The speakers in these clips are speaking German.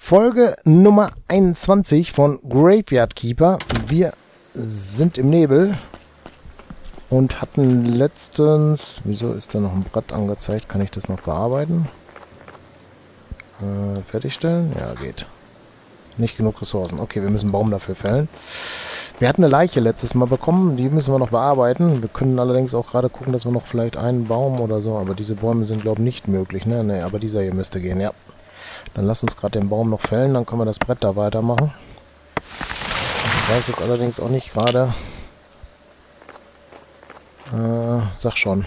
Folge Nummer 21 von Graveyard Keeper. Wir sind im Nebel und hatten letztens... Wieso ist da noch ein Brett angezeigt? Kann ich das noch bearbeiten? Äh, fertigstellen? Ja, geht. Nicht genug Ressourcen. Okay, wir müssen einen Baum dafür fällen. Wir hatten eine Leiche letztes Mal bekommen, die müssen wir noch bearbeiten. Wir können allerdings auch gerade gucken, dass wir noch vielleicht einen Baum oder so, aber diese Bäume sind, glaube ich, nicht möglich, ne? Ne, aber dieser hier müsste gehen, ja. Dann lass uns gerade den Baum noch fällen, dann können wir das Brett da weitermachen. Ich weiß jetzt allerdings auch nicht gerade... Äh, sag schon.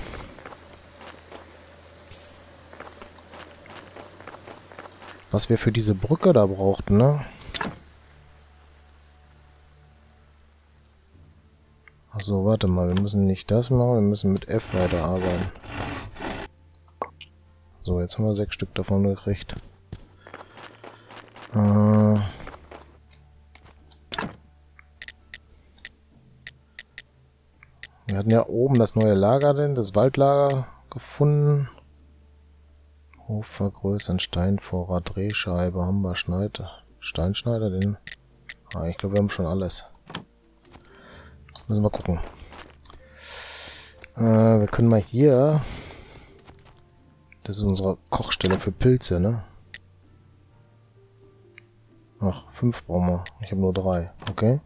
Was wir für diese Brücke da brauchten, ne? Achso, warte mal, wir müssen nicht das machen, wir müssen mit F weiterarbeiten. So, jetzt haben wir sechs Stück davon gekriegt. Äh wir hatten ja oben das neue Lager, denn das Waldlager gefunden. Hof vergrößern, Steinvorrat, Drehscheibe, wir Schneider, Steinschneider, den... Ah, ich glaube, wir haben schon alles. Müssen wir gucken. Äh, wir können mal hier... Das ist unsere Kochstelle für Pilze, ne? Ach, fünf brauchen wir. Ich habe nur drei. Okay.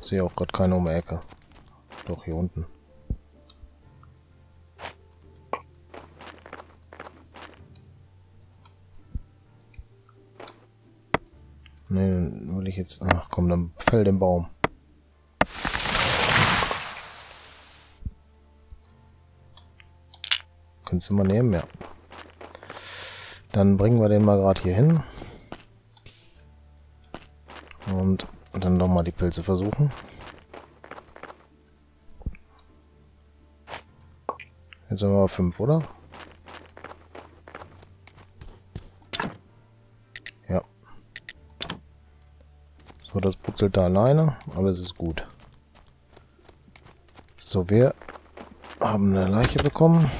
Ich sehe auch gerade keine um die Ecke. Doch, hier unten. Ne, dann will ich jetzt... Ach komm, dann fäll den Baum. Kannst du mal nehmen, ja. Dann bringen wir den mal gerade hier hin. Dann nochmal die Pilze versuchen. Jetzt haben wir fünf, oder? Ja. So, das putzelt da alleine. Alles ist gut. So, wir haben eine Leiche bekommen.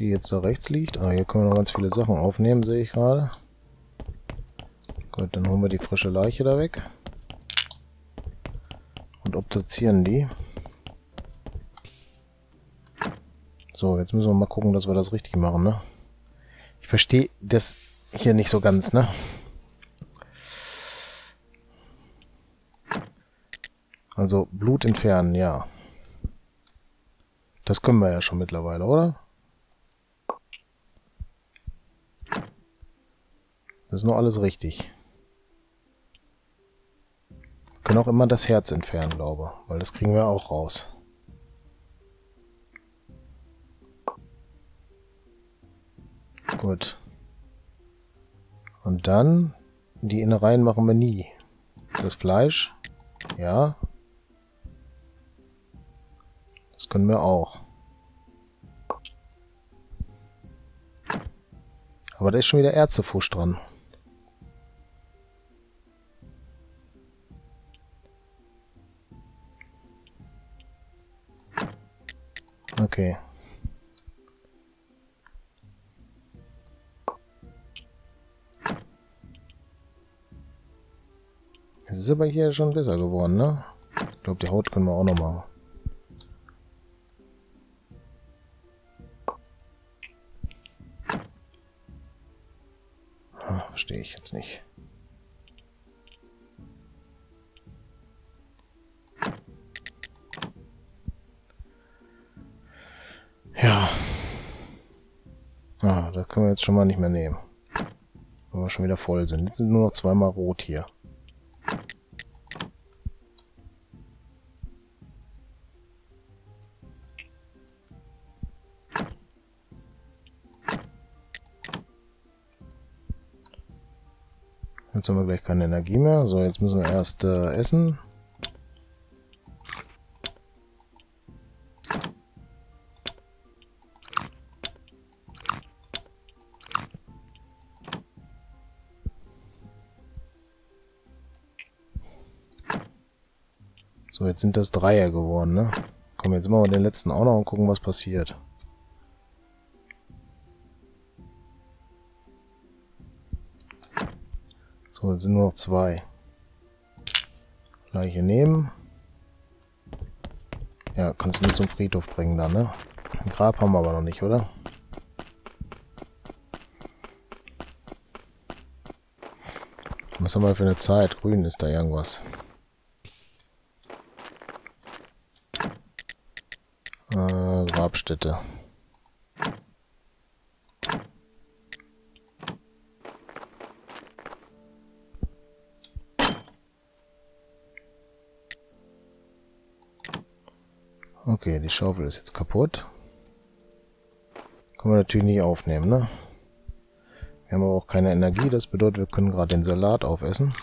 Die jetzt da rechts liegt. Ah, hier können wir noch ganz viele Sachen aufnehmen, sehe ich gerade. Gut, dann holen wir die frische Leiche da weg. Und obduzieren die. So, jetzt müssen wir mal gucken, dass wir das richtig machen, ne? Ich verstehe das hier nicht so ganz, ne? Also Blut entfernen, ja. Das können wir ja schon mittlerweile, oder? Das ist nur alles richtig können auch immer das Herz entfernen, glaube Weil das kriegen wir auch raus. Gut. Und dann, die Innereien machen wir nie. Das Fleisch, ja. Das können wir auch. Aber da ist schon wieder Ärztefusch dran. Okay. Es ist aber hier schon besser geworden, ne? Ich glaube, die Haut können wir auch noch machen. Ah, verstehe ich jetzt nicht. Jetzt schon mal nicht mehr nehmen. Weil wir schon wieder voll sind. Jetzt sind nur noch zweimal rot hier. Jetzt haben wir gleich keine Energie mehr. So, jetzt müssen wir erst äh, essen. Jetzt sind das Dreier geworden, ne? Komm, jetzt machen wir den letzten auch noch und gucken, was passiert. So, jetzt sind nur noch zwei. Leiche nehmen. Ja, kannst du mit zum Friedhof bringen dann, ne? Ein Grab haben wir aber noch nicht, oder? Was haben wir für eine Zeit? Grün ist da irgendwas. Äh, Grabstätte. Okay, die Schaufel ist jetzt kaputt. Können wir natürlich nicht aufnehmen, ne? Wir haben aber auch keine Energie, das bedeutet, wir können gerade den Salat aufessen.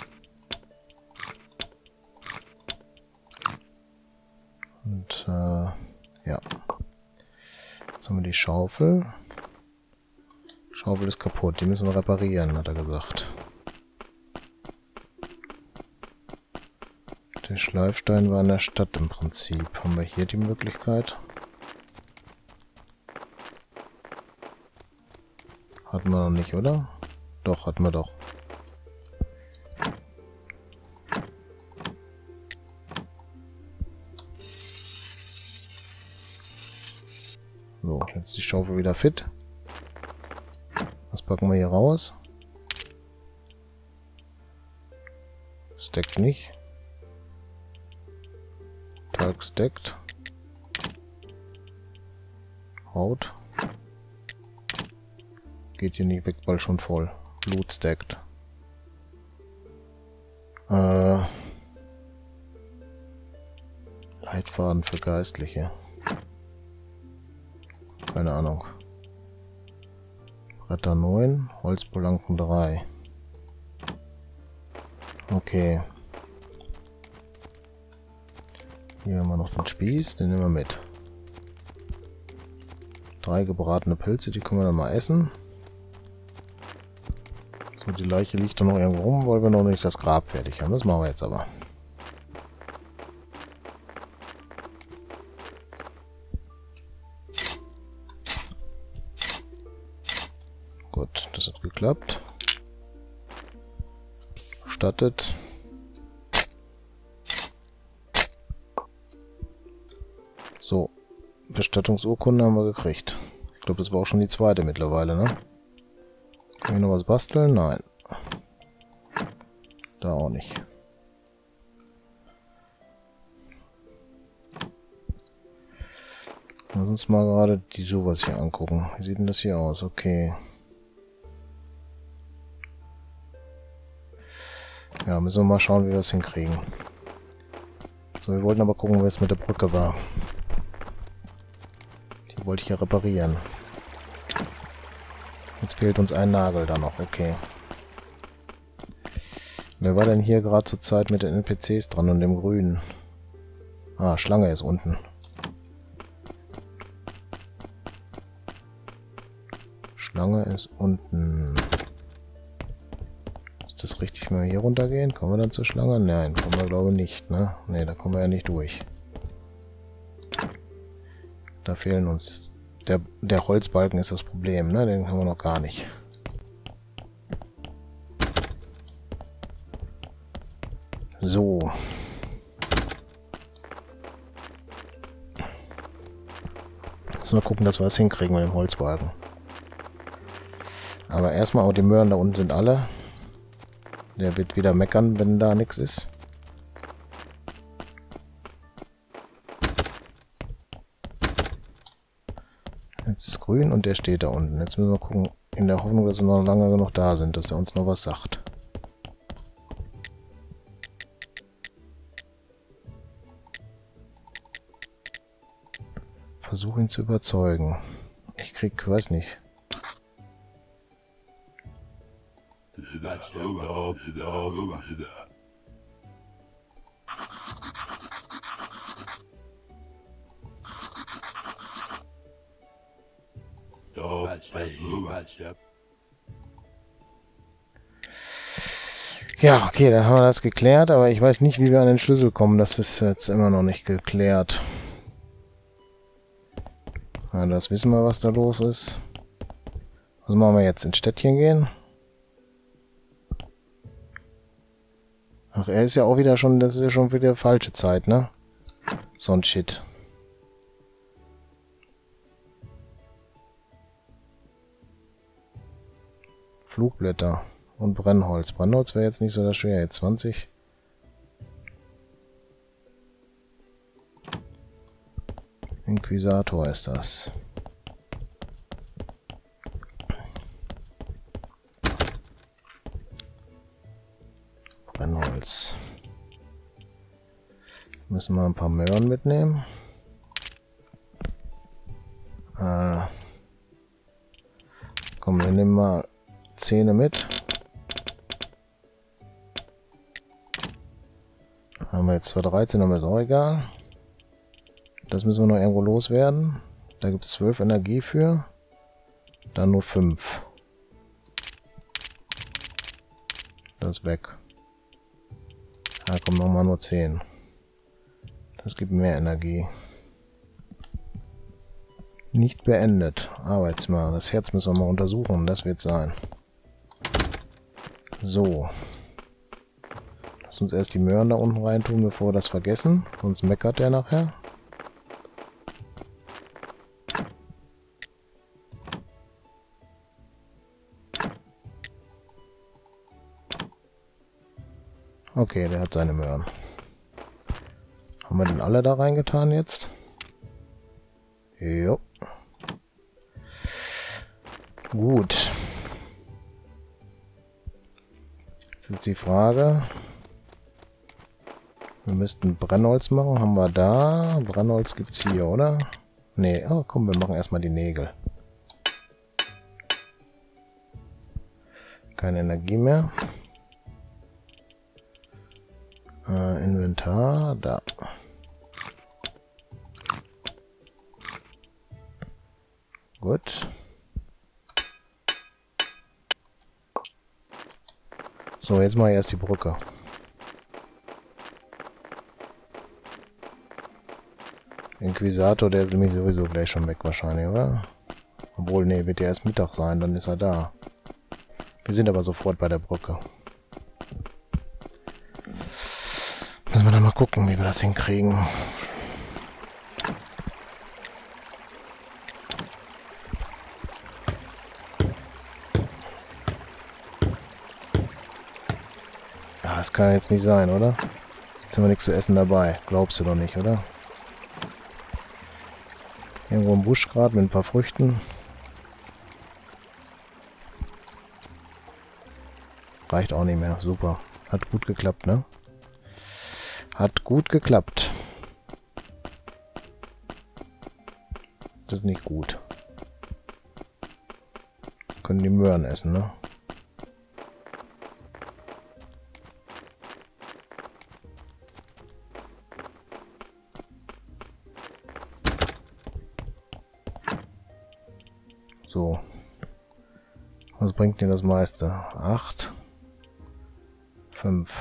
Und, äh, ja. Haben wir die Schaufel. Schaufel ist kaputt, die müssen wir reparieren, hat er gesagt. Der Schleifstein war in der Stadt im Prinzip. Haben wir hier die Möglichkeit? Hatten wir noch nicht, oder? Doch, hatten wir doch. Jetzt die Schaufel wieder fit. Was packen wir hier raus? Steckt nicht. Talg steckt. Haut. Geht hier nicht weg, weil schon voll. Blut stackt. Äh, Leitfaden für Geistliche. Keine Ahnung. Bretter 9, Holzpolanken 3. Okay. Hier haben wir noch den Spieß, den nehmen wir mit. Drei gebratene Pilze, die können wir dann mal essen. So, die Leiche liegt da noch irgendwo rum, weil wir noch nicht das Grab fertig haben. Das machen wir jetzt aber. Geklappt. Stattet. So, Bestattungsurkunde haben wir gekriegt. Ich glaube, das war auch schon die zweite mittlerweile, ne? Kann ich noch was basteln? Nein. Da auch nicht. Lass uns mal gerade die sowas hier angucken. Wie sieht denn das hier aus? Okay. Ja, müssen wir mal schauen, wie wir das hinkriegen. So, wir wollten aber gucken, wie es mit der Brücke war. Die wollte ich ja reparieren. Jetzt fehlt uns ein Nagel da noch, okay. Wer war denn hier gerade zur Zeit mit den NPCs dran und dem Grünen? Ah, Schlange ist unten. Schlange ist unten. Richtig, wenn wir hier runtergehen? Kommen wir dann zur Schlange? Nein, kommen wir glaube ich nicht, ne? Ne, da kommen wir ja nicht durch. Da fehlen uns... Der, der Holzbalken ist das Problem, ne? Den haben wir noch gar nicht. So. Müssen wir gucken, dass wir das hinkriegen mit dem Holzbalken. Aber erstmal auch die Möhren da unten sind alle. Der wird wieder meckern, wenn da nichts ist. Jetzt ist grün und der steht da unten. Jetzt müssen wir gucken, in der Hoffnung, dass sie noch lange genug da sind, dass er uns noch was sagt. Versuch ihn zu überzeugen. Ich krieg, weiß nicht. Ja, okay, dann haben wir das geklärt, aber ich weiß nicht, wie wir an den Schlüssel kommen. Das ist jetzt immer noch nicht geklärt. Ja, das wissen wir, was da los ist. Was machen wir jetzt? Ins Städtchen gehen? Ach, er ist ja auch wieder schon, das ist ja schon wieder falsche Zeit, ne? So ein Shit. Flugblätter und Brennholz. Brennholz wäre jetzt nicht so das schwer. Jetzt 20. Inquisitor ist das. Müssen wir ein paar Möhren mitnehmen. Äh, komm, wir nehmen mal Zähne mit. Haben wir jetzt zwar 13, aber ist auch egal. Das müssen wir noch irgendwo loswerden. Da gibt es 12 Energie für. Dann nur 5. Das ist weg. Da kommen nochmal nur 10. Das gibt mehr Energie. Nicht beendet. Arbeitsmal. Das Herz müssen wir mal untersuchen. Das wird sein. So. Lass uns erst die Möhren da unten reintun, bevor wir das vergessen. Sonst meckert der nachher. Okay, der hat seine Möhren. Haben wir denn alle da reingetan jetzt? Jo. Gut. Jetzt ist die Frage. Wir müssten Brennholz machen. Haben wir da? Brennholz gibt es hier, oder? Nee, oh, komm, wir machen erstmal die Nägel. Keine Energie mehr. Äh, Inventar, da. Gut. So, jetzt mal erst die Brücke. Inquisitor, der ist nämlich sowieso gleich schon weg wahrscheinlich, oder? Obwohl, nee, wird ja erst Mittag sein, dann ist er da. Wir sind aber sofort bei der Brücke. Müssen wir dann mal gucken, wie wir das hinkriegen. Das kann jetzt nicht sein, oder? Jetzt haben wir nichts zu essen dabei. Glaubst du doch nicht, oder? Irgendwo im Busch gerade mit ein paar Früchten. Reicht auch nicht mehr. Super. Hat gut geklappt, ne? Hat gut geklappt. Das ist nicht gut. Können die Möhren essen, ne? Bringt dir das meiste? Acht. Fünf.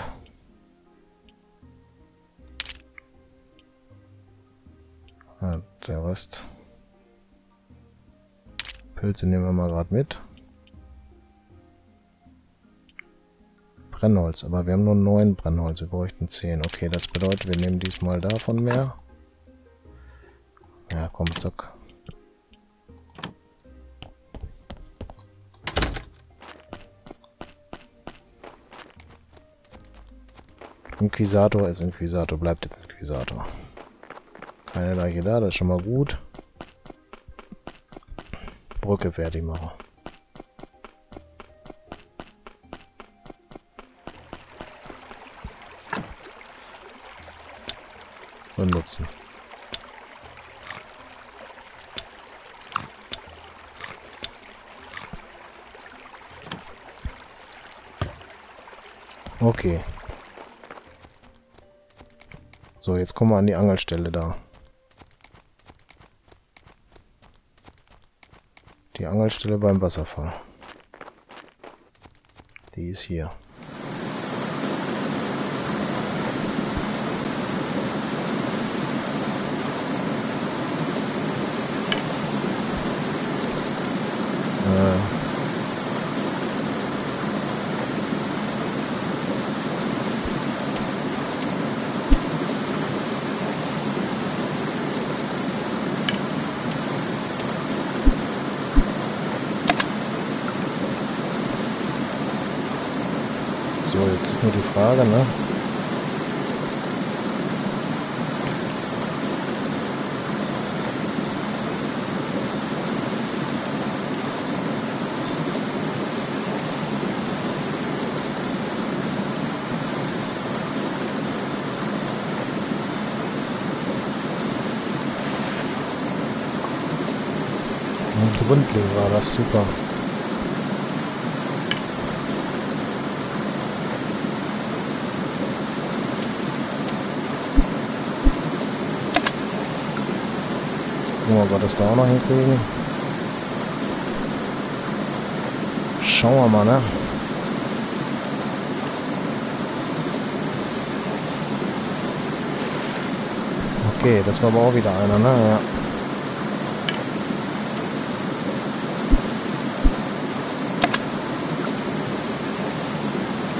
der Rest. Pilze nehmen wir mal gerade mit. Brennholz, aber wir haben nur neun Brennholz, wir bräuchten zehn. Okay, das bedeutet, wir nehmen diesmal davon mehr. Ja, komm, zack. Inquisitor ist Inquisitor, bleibt jetzt Inquisitor. Keine Leiche da, das ist schon mal gut. Brücke fertig machen. Benutzen. Okay. So, jetzt kommen wir an die Angelstelle da. Die Angelstelle beim Wasserfall. Die ist hier. Äh. So, jetzt ist nur die Frage, ne? Grundling war das super. Gucken wir, ob wir das da auch noch hinkriegen. Schauen wir mal, ne? Okay, das war aber auch wieder einer, ne? Ja.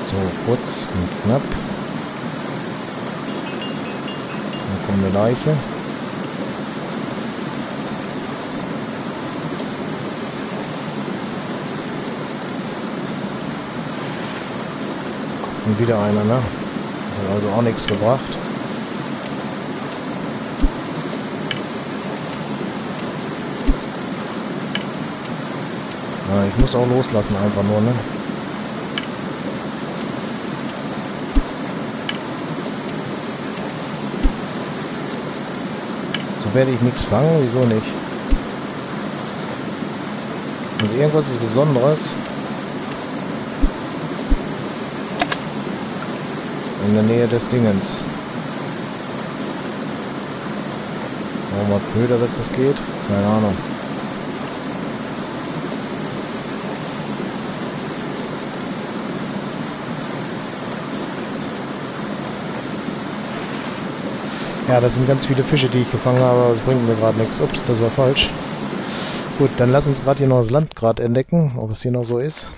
So, kurz und knapp. Dann kommt eine Leiche. Und wieder einer, ne? Das hat also auch nichts gebracht. Ja, ich muss auch loslassen einfach nur, ne? So werde ich nichts fangen, wieso nicht? Also irgendwas ist Besonderes. In der Nähe des Dingens. Warum mal blöder, dass das geht? Keine Ahnung. Ja, das sind ganz viele Fische, die ich gefangen habe, aber das bringt mir gerade nichts. Ups, das war falsch. Gut, dann lass uns gerade hier noch das Land gerade entdecken, ob es hier noch so ist.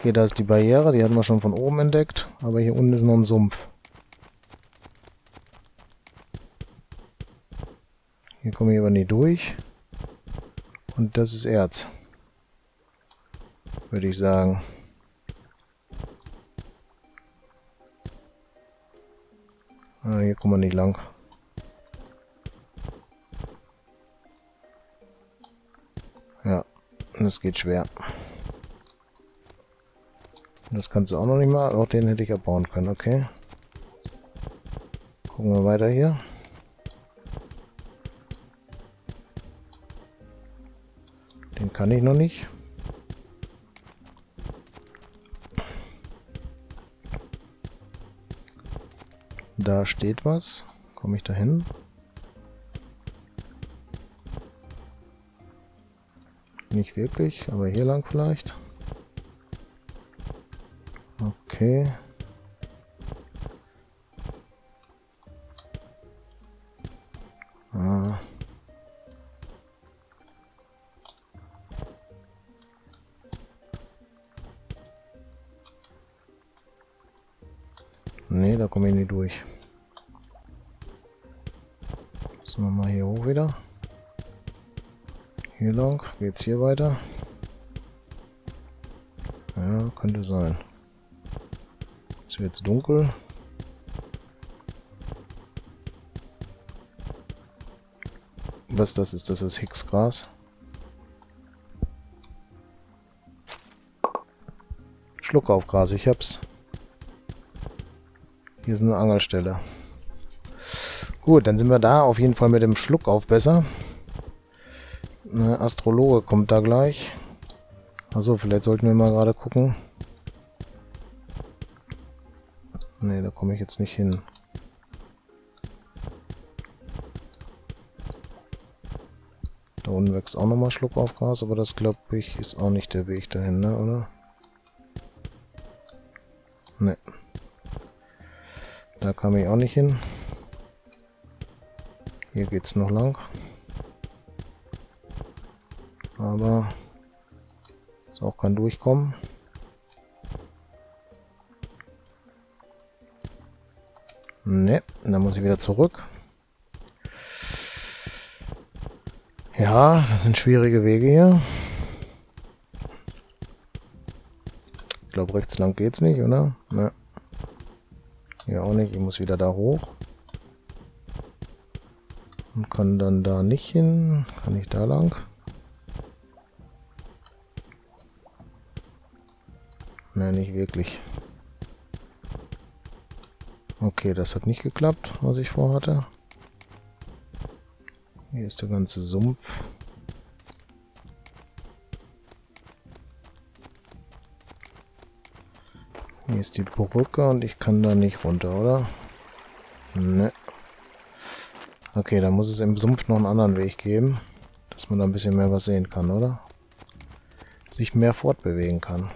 Okay, da ist die Barriere, die hatten wir schon von oben entdeckt, aber hier unten ist noch ein Sumpf. Hier komme ich aber nie durch. Und das ist Erz. Würde ich sagen. Ah, hier kommen wir nicht lang. Ja, das geht schwer. Das kannst du auch noch nicht mal. Auch den hätte ich abbauen können, okay. Gucken wir weiter hier. Den kann ich noch nicht. Da steht was. Komme ich da hin? Nicht wirklich, aber hier lang vielleicht. Okay. Ah. Nee, da komme ich nicht durch. Müssen wir mal hier hoch wieder. Hier lang. Geht's hier weiter? Ja, könnte sein. Wird jetzt dunkel. Was das ist, das ist Hicksgras. Schluckaufgras, ich hab's. Hier ist eine Angelstelle. Gut, dann sind wir da auf jeden Fall mit dem Schluckauf besser. Eine Astrologe kommt da gleich. Also vielleicht sollten wir mal gerade gucken. Komme ich jetzt nicht hin. Da unten wächst auch nochmal Schluckaufgras, aber das glaube ich ist auch nicht der Weg dahin, ne, oder? Ne. Da kam ich auch nicht hin. Hier geht's noch lang. Aber ist auch kein Durchkommen. Ne, dann muss ich wieder zurück. Ja, das sind schwierige Wege hier. glaube, rechts lang geht's nicht, oder? Ne. Hier auch nicht. Ich muss wieder da hoch. Und kann dann da nicht hin. Kann ich da lang? Ne, nicht wirklich. Okay, das hat nicht geklappt, was ich vorhatte. Hier ist der ganze Sumpf. Hier ist die Brücke und ich kann da nicht runter, oder? Ne. Okay, dann muss es im Sumpf noch einen anderen Weg geben, dass man da ein bisschen mehr was sehen kann, oder? Sich mehr fortbewegen kann.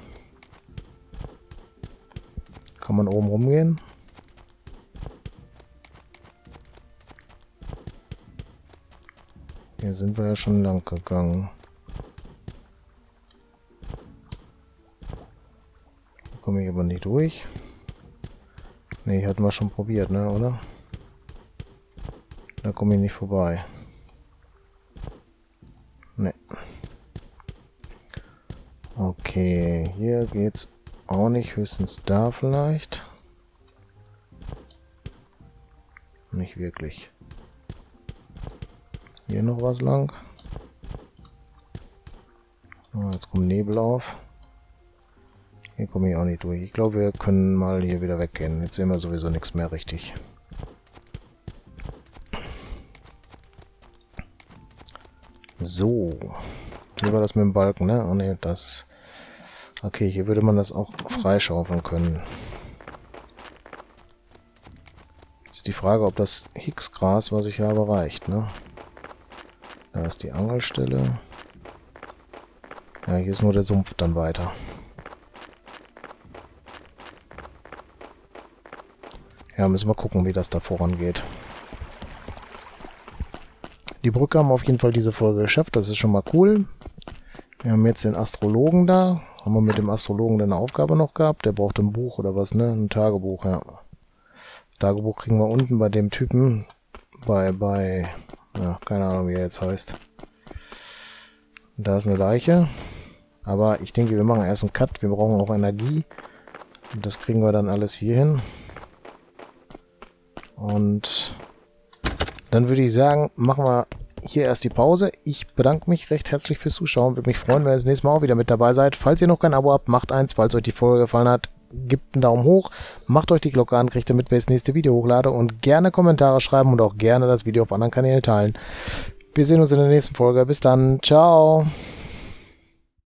Kann man oben rumgehen? Hier sind wir ja schon lang gegangen. komme ich aber nicht durch. Ne, hatten wir schon probiert, ne, oder? Da komme ich nicht vorbei. Ne. Okay, hier geht's auch nicht, höchstens da vielleicht. Nicht wirklich. Hier noch was lang. Jetzt kommt Nebel auf. Hier komme ich auch nicht durch. Ich glaube, wir können mal hier wieder weggehen. Jetzt sehen wir sowieso nichts mehr richtig. So. Hier war das mit dem Balken, ne? Oh ne, das... Okay, hier würde man das auch freischaufeln können. Ist die Frage, ob das Hicksgras, was ich habe, reicht, ne? Da ist die Angelstelle. Ja, hier ist nur der Sumpf dann weiter. Ja, müssen wir gucken, wie das da vorangeht. Die Brücke haben auf jeden Fall diese Folge geschafft. Das ist schon mal cool. Wir haben jetzt den Astrologen da. Haben wir mit dem Astrologen eine Aufgabe noch gehabt? Der braucht ein Buch oder was, ne? Ein Tagebuch, ja. Das Tagebuch kriegen wir unten bei dem Typen. Bei, bei, ja, keine Ahnung, wie er jetzt heißt. Da ist eine Leiche. Aber ich denke, wir machen erst einen Cut. Wir brauchen auch Energie. Das kriegen wir dann alles hier hin. Und dann würde ich sagen, machen wir hier erst die Pause. Ich bedanke mich recht herzlich fürs Zuschauen. Würde mich freuen, wenn ihr das nächste Mal auch wieder mit dabei seid. Falls ihr noch kein Abo habt, macht eins. Falls euch die Folge gefallen hat, gebt einen Daumen hoch. Macht euch die Glocke an, kriegt ihr mit, wenn ich das nächste Video hochlade. Und gerne Kommentare schreiben und auch gerne das Video auf anderen Kanälen teilen. Wir sehen uns in der nächsten Folge. Bis dann. Ciao.